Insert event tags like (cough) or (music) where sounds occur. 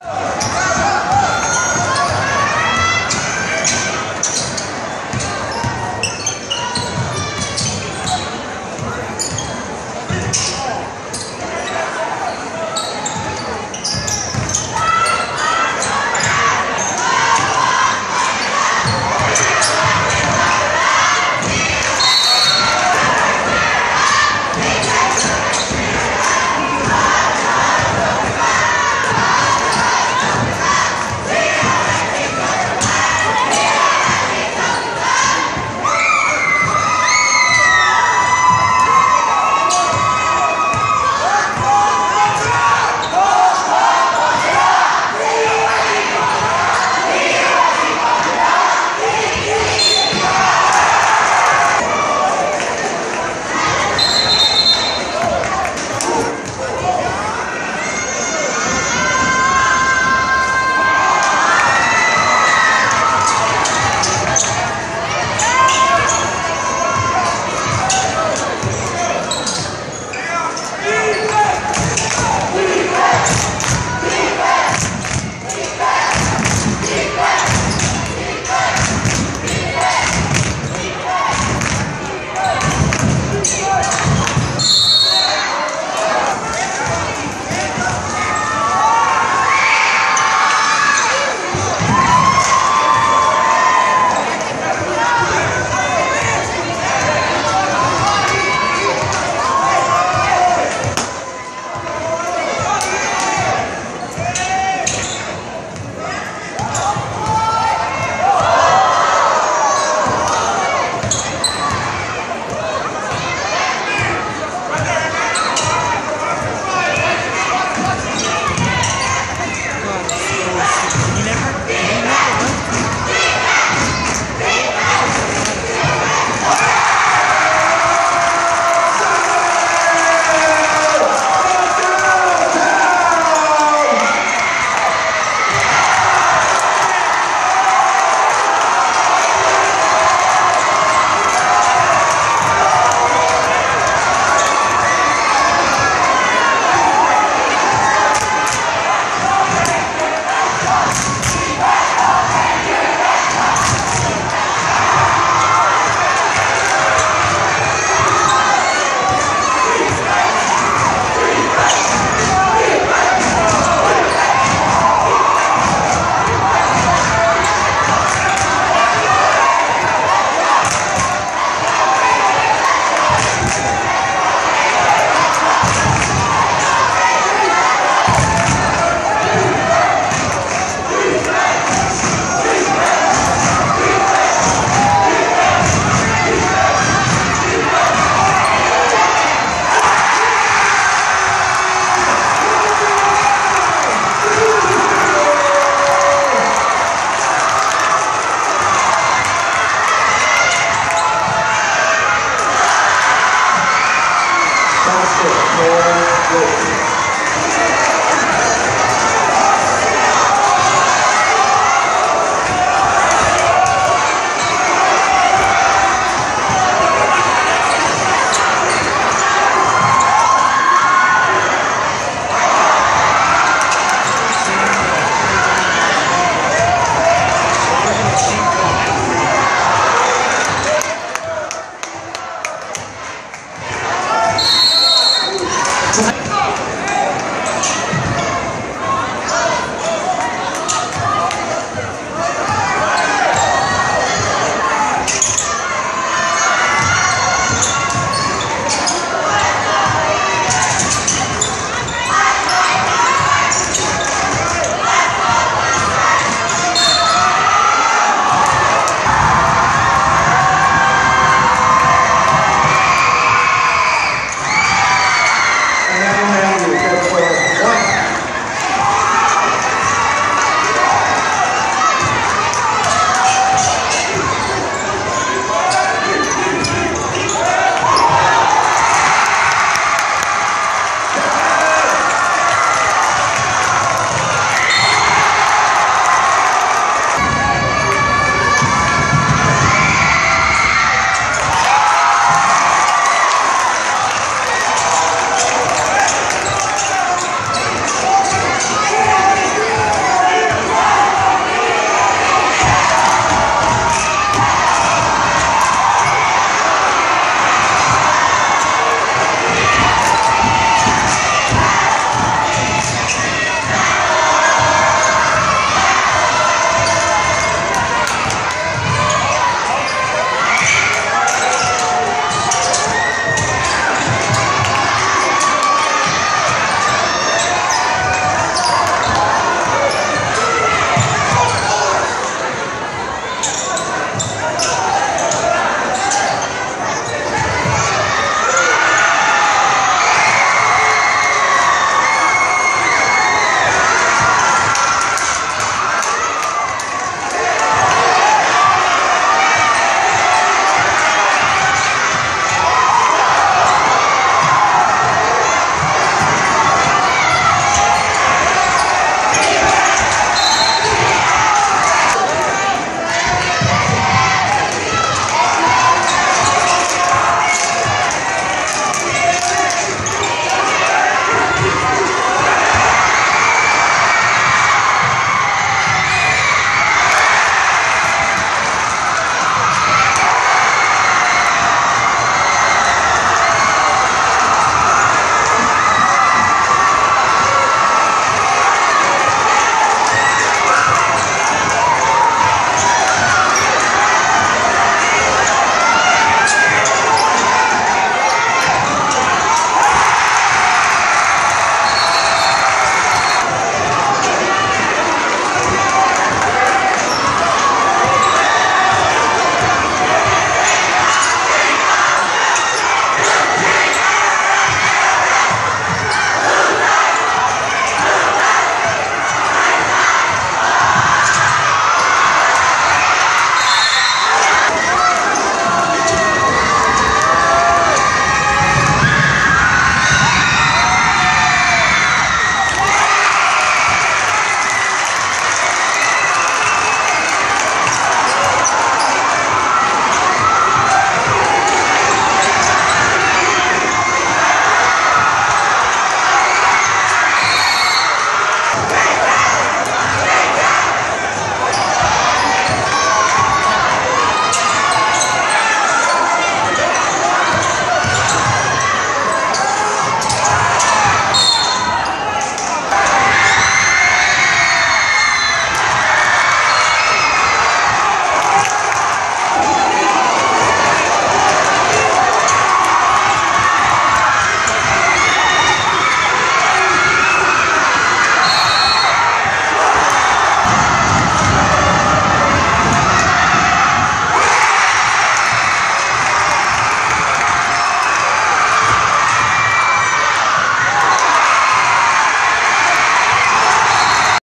Bye. (laughs)